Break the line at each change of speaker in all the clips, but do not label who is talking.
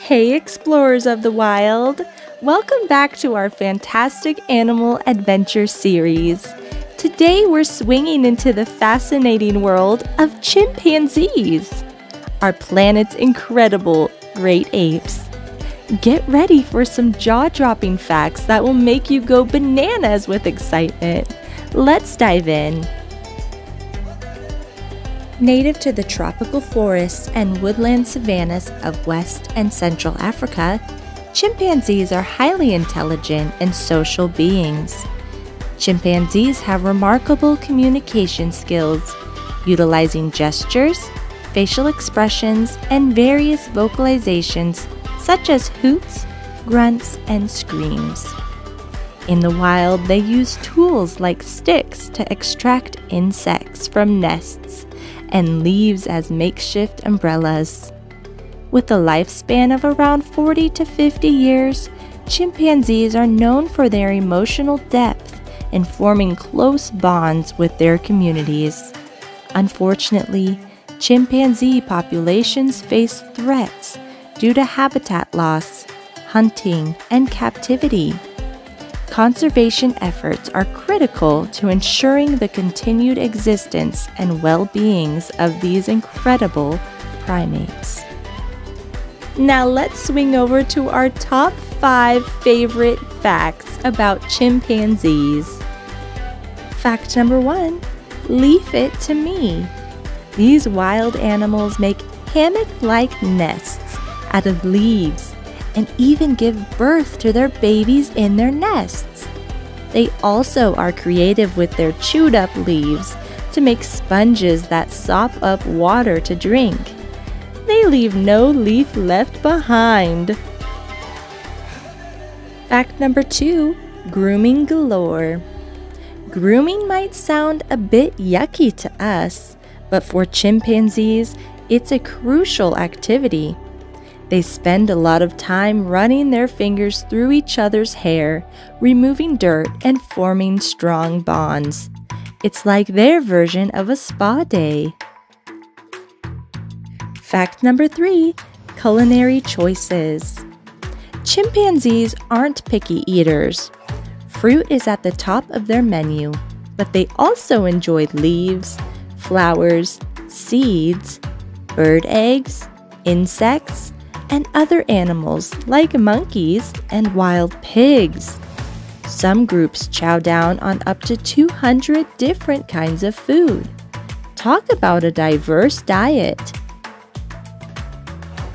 Hey, explorers of the wild! Welcome back to our fantastic animal adventure series. Today we're swinging into the fascinating world of chimpanzees, our planet's incredible great apes. Get ready for some jaw dropping facts that will make you go bananas with excitement. Let's dive in. Native to the tropical forests and woodland savannas of West and Central Africa, chimpanzees are highly intelligent and social beings. Chimpanzees have remarkable communication skills, utilizing gestures, facial expressions, and various vocalizations such as hoots, grunts, and screams. In the wild, they use tools like sticks to extract insects from nests and leaves as makeshift umbrellas. With a lifespan of around 40 to 50 years, chimpanzees are known for their emotional depth and forming close bonds with their communities. Unfortunately, chimpanzee populations face threats due to habitat loss, hunting, and captivity. Conservation efforts are critical to ensuring the continued existence and well beings of these incredible primates. Now let's swing over to our top 5 favorite facts about chimpanzees. Fact number 1 Leave it to me. These wild animals make hammock like nests out of leaves and even give birth to their babies in their nests. They also are creative with their chewed up leaves to make sponges that sop up water to drink. They leave no leaf left behind. Fact number two grooming galore. Grooming might sound a bit yucky to us, but for chimpanzees, it's a crucial activity. They spend a lot of time running their fingers through each other's hair, removing dirt, and forming strong bonds. It's like their version of a spa day. Fact number three culinary choices. Chimpanzees aren't picky eaters. Fruit is at the top of their menu, but they also enjoy leaves, flowers, seeds, bird eggs, insects, and other animals like monkeys and wild pigs. Some groups chow down on up to 200 different kinds of food. Talk about a diverse diet.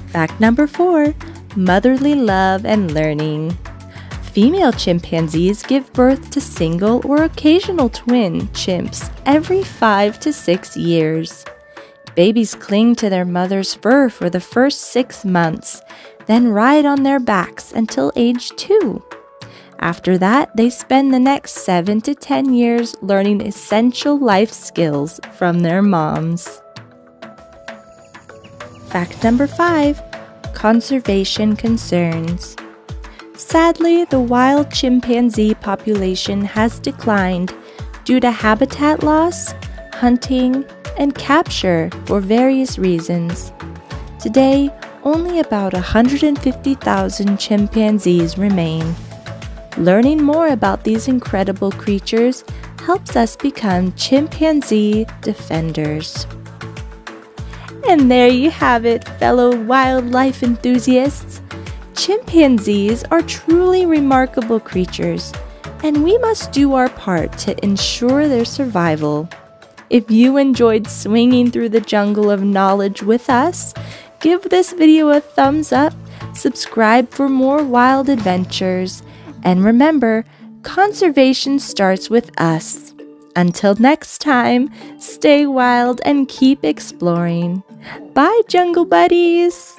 Fact number four motherly love and learning. Female chimpanzees give birth to single or occasional twin chimps every five to six years. Babies cling to their mother's fur for the first six months, then ride on their backs until age two. After that, they spend the next seven to 10 years learning essential life skills from their moms. Fact number five conservation concerns. Sadly, the wild chimpanzee population has declined due to habitat loss, hunting, and capture for various reasons. Today, only about 150,000 chimpanzees remain. Learning more about these incredible creatures helps us become chimpanzee defenders. And there you have it, fellow wildlife enthusiasts. Chimpanzees are truly remarkable creatures, and we must do our part to ensure their survival. If you enjoyed swinging through the jungle of knowledge with us, give this video a thumbs up, subscribe for more wild adventures, and remember, conservation starts with us. Until next time, stay wild and keep exploring. Bye, Jungle Buddies!